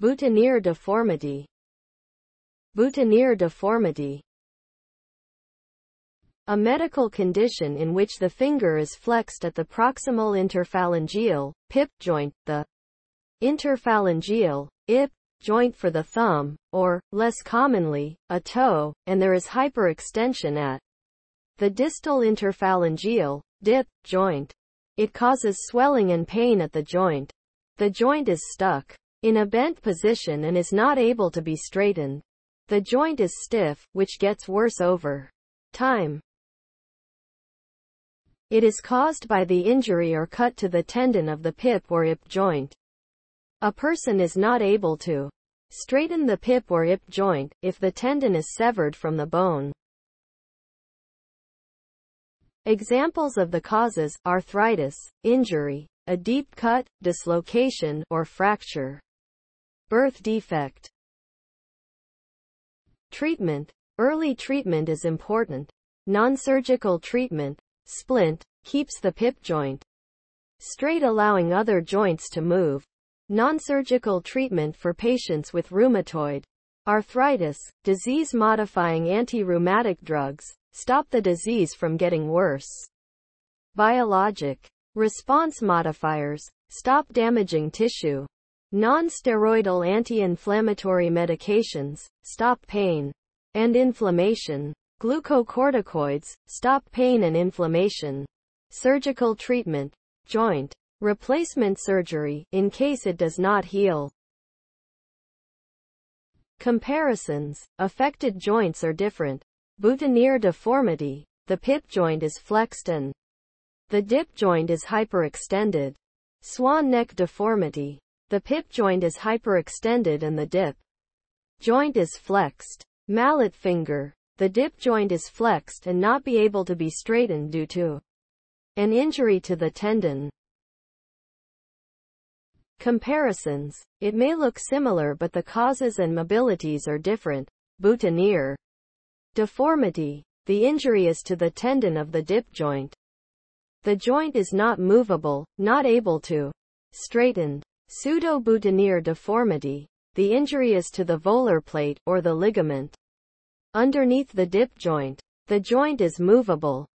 Boutonniere deformity. Boutonniere deformity. A medical condition in which the finger is flexed at the proximal interphalangeal, PIP joint, the interphalangeal, IP, joint for the thumb, or, less commonly, a toe, and there is hyperextension at the distal interphalangeal, DIP, joint. It causes swelling and pain at the joint. The joint is stuck in a bent position and is not able to be straightened. The joint is stiff, which gets worse over time. It is caused by the injury or cut to the tendon of the pip or IP joint. A person is not able to straighten the pip or IP joint if the tendon is severed from the bone. Examples of the causes, arthritis, injury, a deep cut, dislocation, or fracture. Birth defect. Treatment. Early treatment is important. Non-surgical treatment, splint, keeps the pip joint straight allowing other joints to move. Non-surgical treatment for patients with rheumatoid arthritis, disease-modifying anti-rheumatic drugs, stop the disease from getting worse. Biologic response modifiers, stop damaging tissue. Non-steroidal anti-inflammatory medications, stop pain and inflammation. Glucocorticoids, stop pain and inflammation. Surgical treatment, joint replacement surgery, in case it does not heal. Comparisons. Affected joints are different. Boutonniere deformity. The pip joint is flexed and the dip joint is hyperextended. Swan neck deformity. The pip joint is hyperextended and the dip joint is flexed. Mallet finger. The dip joint is flexed and not be able to be straightened due to an injury to the tendon. Comparisons. It may look similar but the causes and mobilities are different. Boutonniere deformity. The injury is to the tendon of the dip joint. The joint is not movable, not able to straighten. Pseudo-boutonniere deformity. The injury is to the volar plate, or the ligament. Underneath the dip joint. The joint is movable,